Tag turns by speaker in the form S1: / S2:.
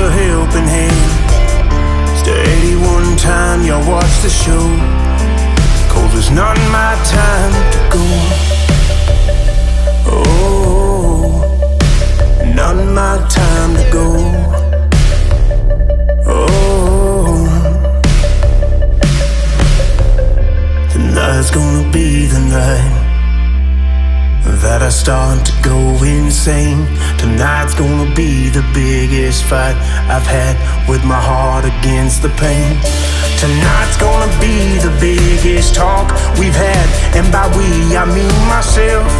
S1: a helping hand. Steady one time, y'all watch the show. Cause it's not my time to go. Oh, not my time to go. Oh, tonight's gonna be the night that I start to go insane. Tonight's gonna be the biggest fight I've had with my heart against the pain. Tonight's gonna be the biggest talk we've had, and by we I mean myself.